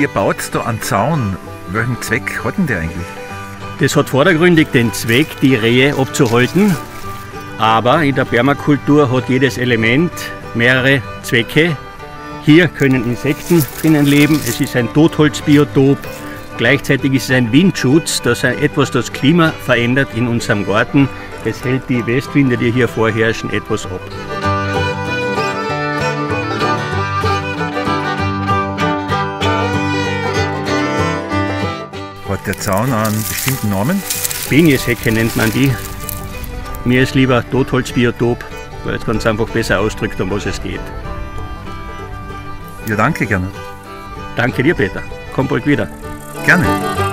ihr baut da einen Zaun. Welchen Zweck hat denn der eigentlich? Das hat vordergründig den Zweck, die Rehe abzuhalten. Aber in der Permakultur hat jedes Element mehrere Zwecke. Hier können Insekten drinnen leben. Es ist ein Totholzbiotop. Gleichzeitig ist es ein Windschutz, das etwas das Klima verändert in unserem Garten. Es hält die Westwinde, die hier vorherrschen, etwas ab. Hat der Zaun einen bestimmten Namen? Penieshecke nennt man die. Mir ist lieber Totholzbiotop, weil es ganz einfach besser ausdrückt, um was es geht. Ja, danke gerne. Danke dir, Peter. Komm bald wieder. Gerne.